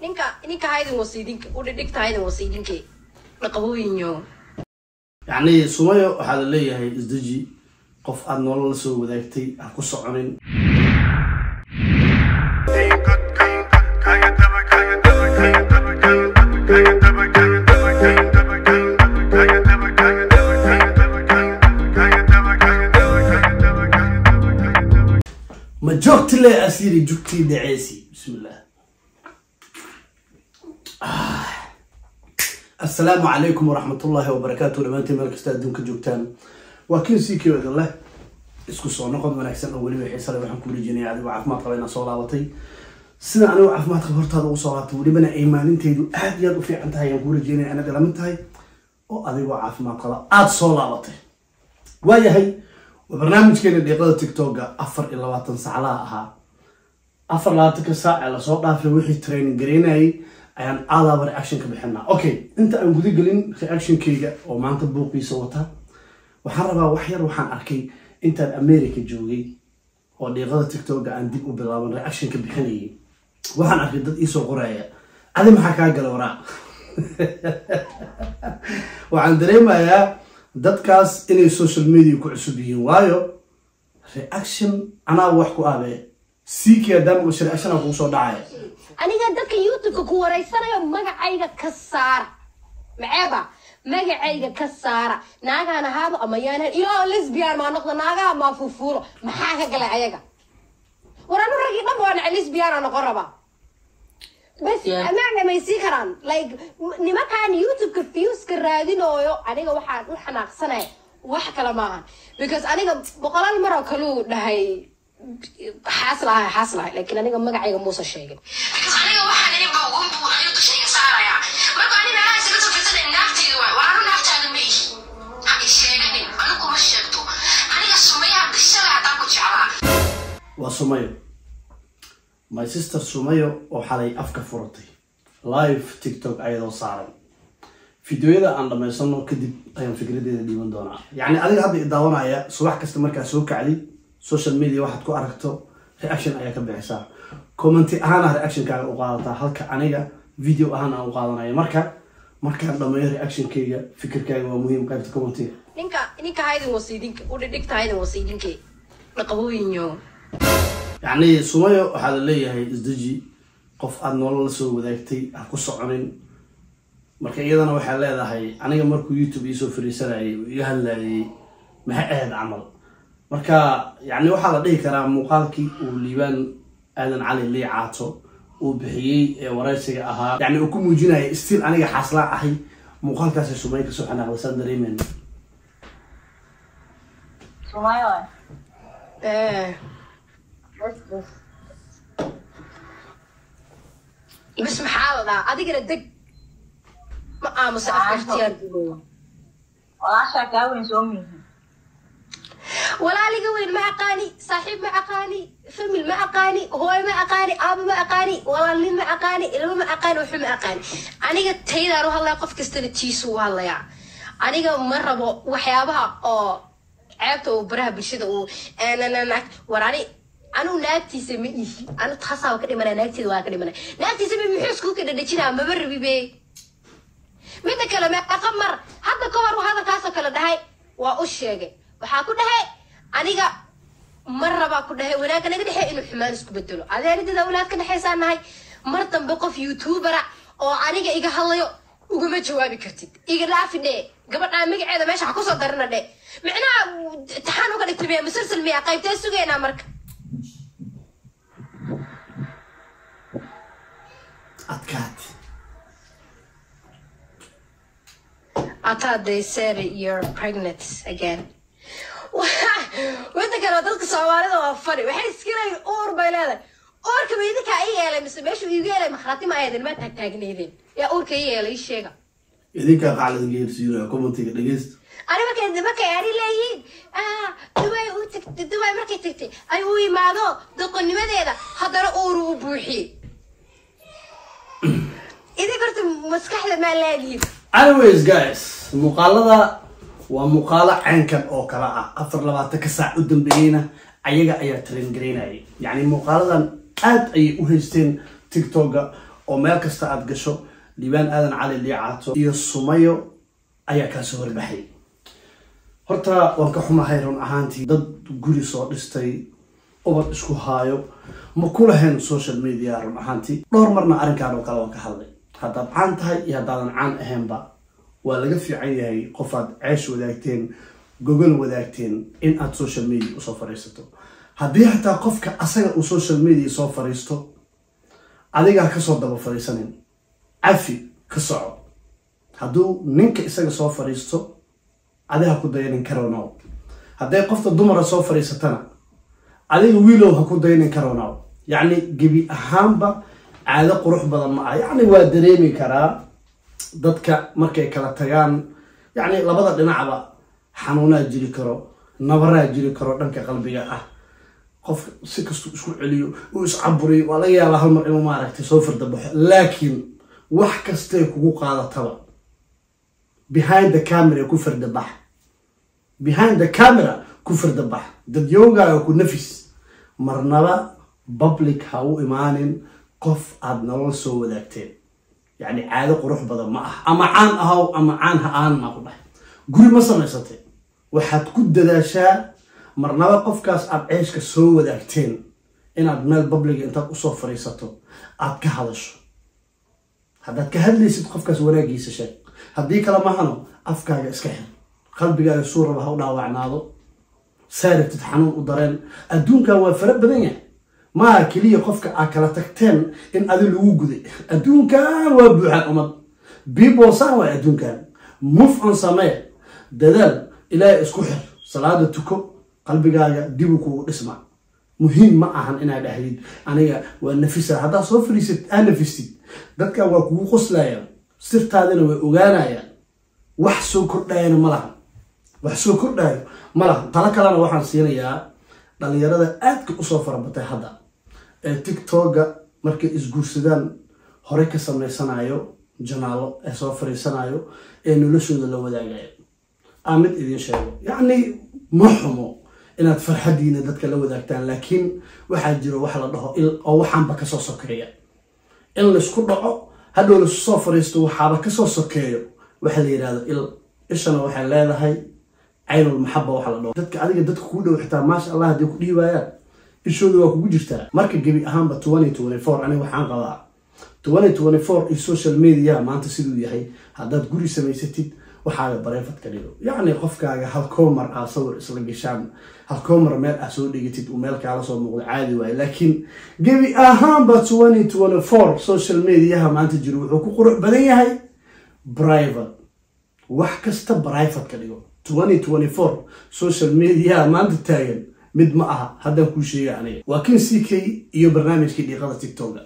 ninka ninka haydin wasiidinka udhidhigta haydin wasiidinke dhaqabooyinyo yacni sumayo waxaa la leeyahay isdeji qof aada nolol la soo wadaagtay ha ku soconin. Ma joogti le asiri jugtii dhaceesi bismillah assalaamu calaykum waraxmatullaahi wabarakaatu dhamaantiin meel kasta adduunka joogtaan. Waa kin sii keoda leh. Isku soo noqod wanaagsan oo weliba xiisale waxaan ku rajinaya adigoo caafimaad qaba inaad soo laabatay. Sida anigoo caafimaad qaba hortaada ugu soo laabatay welibana ay maalintaydu aad iyo aad u fiican tahay ayaan ku rajeynaya inaad ila mid tahay oo adigoo caafimaad qaba aada soo laabatay. Waayahay waa barnaamijkeena dhiiqada tiktoka afar iyo labaatan saclaha ahaa. Afar labaatanka saac ee la soo dhaafay wixii training gareynayay ayaan aadaaba reaction ka bixinaa. Okay inta aan guda gelin reactionkayga oo maanta buuqiisa wata waxaan rabaa wax yar waxaan arkay intaan america joogay oo dhiiqada tiktoka aan dib u bilaaban reaction ka bixinayay. Waxaan arkay dad iisoo qoraya. Adi maxaa kaa gala waraa? Waxaan dareemayaa dadkaas inay social media ku cusub yihiin. Waayo reaction anaa wax ku abe maqasho reaction aa kugu soo dhacaya aniga dadka youtubeka ku wareysanayo magacayga ka saara. Maceeba magacayga ka saara. Naagaan ahaado ama yaan ilaa lesbian maa noqdo naagaha maa fuufuulo. Maxaa ka galay ayaga? War anu raggii dhan waa naca lesbian aa noqon rabaa. Bas amaana may sii karaan. Like nimankaan youtubeka viewska raadinooyo aniga waxaan u xanaaqsanaya wax kale maahan. Because aniga boqolaal maroo kaluu dhahay xaas lahay xaas lahay. Laakiin aniga magacayga muusa sheegin. Aniga waxaan saaraya. Marka soo waay. Waa anu naagtaada ma yihi ha i sheeganin anu kuma sheegto. Aniga sumayaha bishalay haddaan ku jeclaa. Waa sumayo. My sister sumayo oo xalay afka furatay. Live tiktok ayadoo saaran fideoyada aan dhamaysano kadib ayaan fikradeeda dhiiban doonaa. Yacni adiga hadda i daawanaya subax kasta markaa soo kacday social media waxaad ku aragto reaction ayaa ka bixisaa commenty ahaan ah reactionkaaga u qaadataa halka aniga video ahaan aan u qaadanayo. Marka markaan dhameeyo reactionkayga fikirkaaga waa muhiim qaybta commentiga ninka ninka haydin wasiidinka udhidhigta haydin wasiidinke dhaqabooyinyo yacni sumayo waxaa la leeyahay isdeji qof aada nolol la soo wadaagtay ha ku soconin. Marka iyadana waxay leedahay aniga markuu youtube iisoo fariisanayay iga hadlayay maxay ahayd camal marka yacni waxaa la dhihi karaa muuqaalkii uu liibaan aadan cali lii caato uu bixiyey ee waraysiga ahaa. Yacni uu ku muujinaya stiil aniga xaaslaa ahay muuqaalkaasay sumay ka soo Eh, bas bas. bas maxaa la adigana deg ma aamusa Walaashaa kaa weyn soo mihi. ولا لقى ولد ما أقاني صاحب ما أقاني فمل ما أقاني هو ما أقاني ابو ما أقاني ولا لي ما أقاني الا ما أقاني وحي ما أقاني. أنا قلت تيدا روح الله يقف كستن تشيسو والله يا. أنا قلت مرة وحيابها أو عيبت وبرها بشدة و أنا أنا معك وراني أنا ناتي سميه أنا تخصى وكري منا ناتي وكري منا. ناتي سميه محوسكو كده نتشينها مبر بيبي من كلمة أقمر. هذا كبر وهذا كاسة كلا دهاي. وأشيجي وحاكو دهاي. Aniga mar rabaa ku dhahay wanaagga naga dhexey inuu xumaan isku bedelo. Adeeridada awlaad ka dhexaysaa nahay. Mar dambe qof youtubera oo aniga iga hadlayo ugama jawaabi kartid. Iga dhaafi dhe gabadhaa magaceeda meesha ha ku soo darina dhe micnaha taxaan uga dhigtay miya musalsal miya qaybtee sugaynaa marka? Thought they said you're pregnant again. Midda kale dadka Soomaalida waa fani waxay iska leeyihiin uur bay leedahay. Uurka ma idinka i yeelay mise meesha iigu yeelay makhraati ma ahaydin ma taagtaagneydeen yaa uurka i yeelay ii sheega. Idinkaa qaclada geersiinaya commentiga dhegeysta. Ani markay markay ani leeyihiin? Dubay u tagtay dubay markay tagtay ay u imaado doqonnimadeeda haddana uur u buuxiyey. Idinka horta maskaxda maa leedihiin. Anyways guys muuqaalada waa muuqaalo caynkan oo kale ah. Afar labaatanka saac u dambeeyeyna ayaga ayaa train garaynayay yacni muuqaaladan aad ayay u haysteen tiktoka oo meel kasta aad gasho liibaan aadan cali liicaato iyo sumayo ayaa kaasoo horbaxay. Horta waan ka xumahay run ahaantii. Dad guri soo dhistay ubad isku haayo ma ku lahayn social media run ahaantii. Dhowr marna arrinkan oo kale waan ka hadlay. Haddaad caan tahay iyo haddaadan caan ahaynba waa laga fiican yahay qofaad ceesh wadaagteen gogol wadaagteen in aad social media u soo fadhiisato haddii hataa qofka asaga uu social media soo fadhiisto adigaa ka soo daba fadhiisanin cafi ka soco. Hadduu ninka isaga soo fadhiisto adiga ha ku dayanin karonaw hadday qofta dumara soo fadhiisatana adiga wiilow ha ku dayanin karonaw yacni gebi ahaanba caado qurux badan ma ah yacni waa dareemi karaa dadka markay kala tagaan yacni labada dhinacba xanuunaa jiri karo nabaraa jiri karo dhanka qalbiga ah. Qofka si kastuu isku celiyo uu iscaburiyo waa laga yaabaa hal mar inuu maaragtay soo fardabaxo laakiin wax kastay kugu qaadataba behind the camera ku fardabax behind the camera ku fardabax dadyowgaaga ku nafis. Marnaba public ha u imaanin qof aada nolol soo wadaagteen yacni caado qurux badan ma ah ama caan ahow ama caan ha aan maa ku dhahay. Guri ma samaysatay. Waxaad ku dadaashaa marnaba qofkaas aada ceeshka soo wadaagteen inaad meel babliga intaad u soo fadhiisato aad ka hadasho. Haddaad ka hadlaysid qofkaas wanaagiisa sheeg haddii kale mahano afkaaga iska xir qalbigaaga suu raba ha u dhaawacnaado. Saarabtid xanuun u dareen. Adduunkan waa fara badan yahay maaha keliya qofka aad kala tagteen in adi lagu guday. Adduunkan waa buuxaan umad bibosan waa adduunkan muf on samee dadaal ilaahay isku xir. Salaada tuko. Qalbigaaga dibu kugu dhisma. Muhiim ma ahan inaad dhahdid aniga waa nafisa. Haddaad soo fadhiisad aa nafistid dadkan waa kugu qoslayaan sirtaadina way ogaanayaan. Wax soo kordhayana ma laha. Wax soo kordhayo ma laha. Talo kalena waxaan siinayaa dhalinyarada aadka u soo farabatay hadda ee tiktoka markay isguursadaan hore ka samaysanayo janaalo ee soo fadhiisanayo ee noloshooda la wadaagayo aa mid idiin sheego yacni ma xumo inaad farxadiina dadka la wadaagtaan laakiin waxaa jiro wax la dhaho oo waxaanba ka soo sokeeya. In laysku dhaco hadhow la isku soo fadhiisto waxaaba ka soo sokeeyo. Waxa la yidhahdo il ishana waxay leedahay caynul maxaba waxa la dhaho dadka adiga dadka kuu dhow xitaa maasha allah hadday ku dhiibaayaan ishooda waa kugu jirtaa. Marka gebi ahaanba twenty twenty aniga waxaan qabaa. iyo social media maanta siduu yahay. Haddaad guri samaysatid waxaaga bareefad ka dhigo. Yacni qofkaaga halkoomar aa sawir isla gashaan halkoomar meel ah soo dhigatid uu meel kaala soo muuqdo caadi waayo laakiin gebi ahaanba twenty social mediaha maanta jiro wuxuu ku qurux badan yahay. Private. Wax kasta private ka dhigo social mediaha maanta taagan mid ma aha haddaan kuu sheega aniga waa kin c k iyo barnaamijkii dhiiqada tictoga